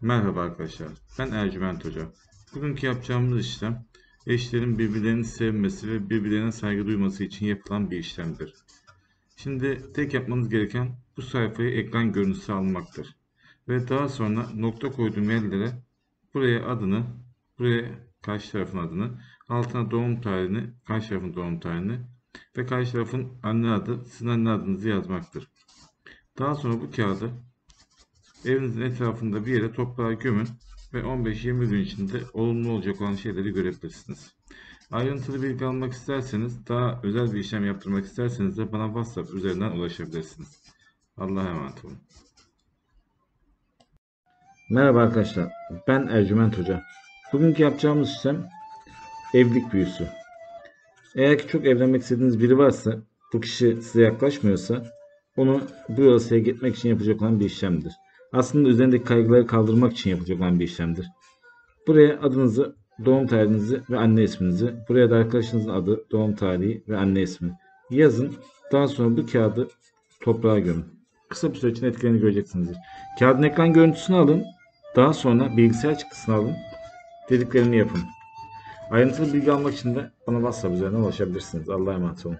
Merhaba arkadaşlar, ben Ercüment Hoca. Bugünkü yapacağımız işlem, eşlerin birbirlerini sevmesi ve birbirlerine saygı duyması için yapılan bir işlemdir. Şimdi tek yapmanız gereken bu sayfayı ekran görüntüsü almaktır. Ve daha sonra nokta koyduğum yerlere buraya adını, buraya karşı tarafın adını, altına doğum tarihini, karşı tarafın doğum tarihini ve karşı tarafın anne adı, sizin anne adınızı yazmaktır. Daha sonra bu kağıdı Evinizin etrafında bir yere toprağa gömün ve 15-20 gün içinde olumlu olacak olan şeyleri görebilirsiniz. Ayrıntılı bilgi almak isterseniz, daha özel bir işlem yaptırmak isterseniz de bana WhatsApp üzerinden ulaşabilirsiniz. Allah'a emanet olun. Merhaba arkadaşlar, ben Ercüment Hoca. Bugünkü yapacağımız işlem evlilik büyüsü. Eğer ki çok evlenmek istediğiniz biri varsa, bu kişi size yaklaşmıyorsa, onu bu yolsaya gitmek için yapacak olan bir işlemdir. Aslında üzerindeki kaygıları kaldırmak için yapacak olan bir işlemdir. Buraya adınızı, doğum tarihinizi ve anne isminizi, buraya da arkadaşınızın adı, doğum tarihi ve anne ismi yazın. Daha sonra bu kağıdı toprağa gömün. Kısa bir süre içinde etkilerini göreceksinizdir. Kağıdın ekran görüntüsünü alın. Daha sonra bilgisayar çıktısını alın. Dediklerimi yapın. Ayrıntılı bilgi almak için de bana WhatsApp üzerinden ulaşabilirsiniz. Allah'a emanet olun.